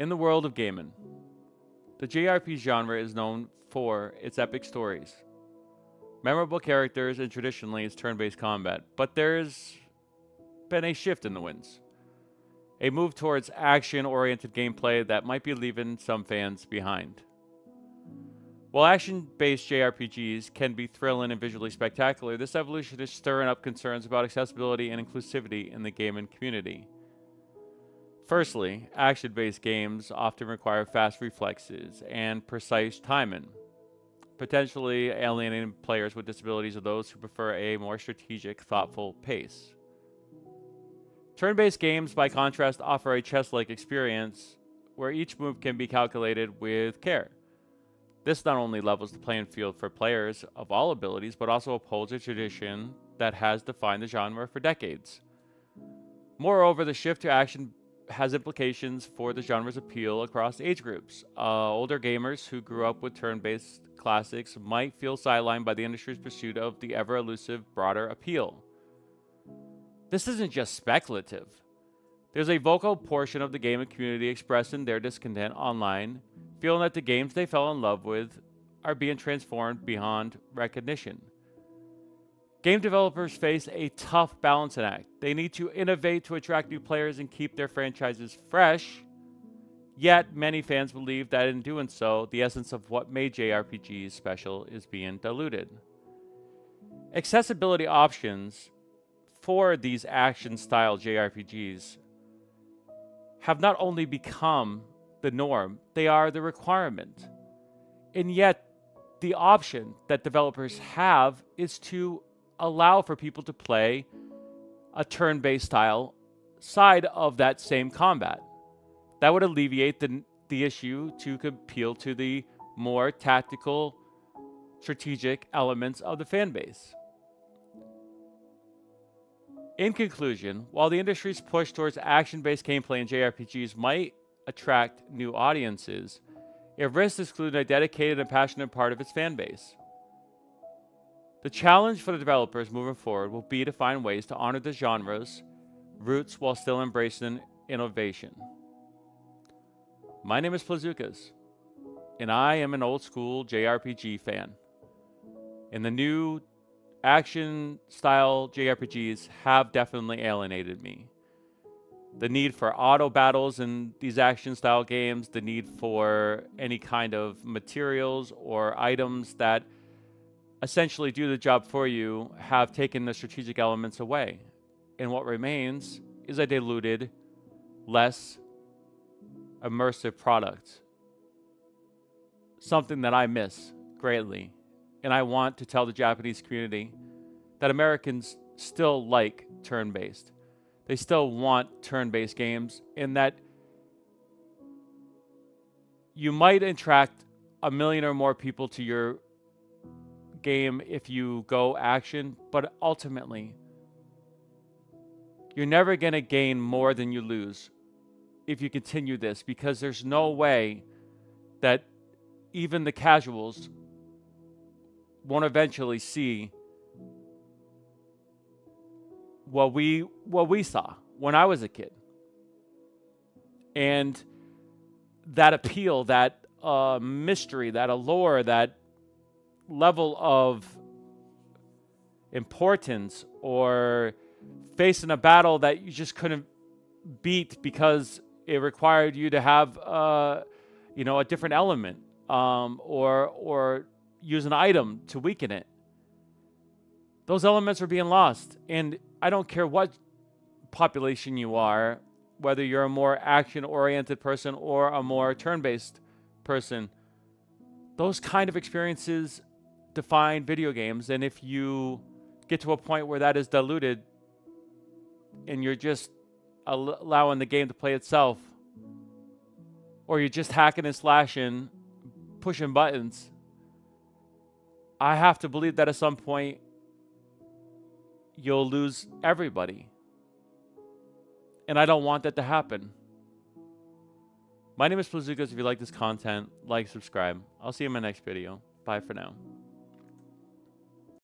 In the world of gaming, the JRPG genre is known for its epic stories, memorable characters, and traditionally its turn based combat, but there's been a shift in the winds. A move towards action oriented gameplay that might be leaving some fans behind. While action based JRPGs can be thrilling and visually spectacular, this evolution is stirring up concerns about accessibility and inclusivity in the gaming community. Firstly, action based games often require fast reflexes and precise timing, potentially alienating players with disabilities or those who prefer a more strategic, thoughtful pace. Turn based games, by contrast, offer a chess like experience where each move can be calculated with care. This not only levels the playing field for players of all abilities, but also upholds a tradition that has defined the genre for decades. Moreover, the shift to action has implications for the genre's appeal across age groups. Uh, older gamers who grew up with turn based classics might feel sidelined by the industry's pursuit of the ever elusive, broader appeal. This isn't just speculative. There's a vocal portion of the gaming community expressing their discontent online feeling that the games they fell in love with are being transformed beyond recognition. Game developers face a tough balancing act. They need to innovate to attract new players and keep their franchises fresh. Yet, many fans believe that in doing so, the essence of what made JRPGs special is being diluted. Accessibility options for these action style JRPGs have not only become the norm, they are the requirement. And yet, the option that developers have is to allow for people to play a turn based style side of that same combat. That would alleviate the, the issue to appeal to the more tactical, strategic elements of the fan base. In conclusion, while the industry's push towards action based gameplay in JRPGs might attract new audiences, it risks excluding a dedicated and passionate part of its fan base. The challenge for the developers moving forward will be to find ways to honor the genre's roots while still embracing innovation. My name is Plazookas, and I am an old school JRPG fan. And the new action style JRPGs have definitely alienated me the need for auto battles in these action style games, the need for any kind of materials or items that essentially do the job for you have taken the strategic elements away. And what remains is a diluted, less immersive product. Something that I miss greatly. And I want to tell the Japanese community that Americans still like turn based they still want turn based games, in that you might attract a million or more people to your game if you go action, but ultimately, you're never going to gain more than you lose if you continue this because there's no way that even the casuals won't eventually see what we what we saw when I was a kid, and that appeal, that uh, mystery, that allure, that level of importance, or facing a battle that you just couldn't beat because it required you to have, uh, you know, a different element, um, or or use an item to weaken it. Those elements are being lost, and I don't care what population you are, whether you're a more action oriented person or a more turn based person, those kind of experiences define video games. And if you get to a point where that is diluted and you're just allowing the game to play itself, or you're just hacking and slashing, pushing buttons, I have to believe that at some point you'll lose everybody. And I don't want that to happen. My name is Plazookas. If you like this content, like, subscribe. I'll see you in my next video. Bye for now.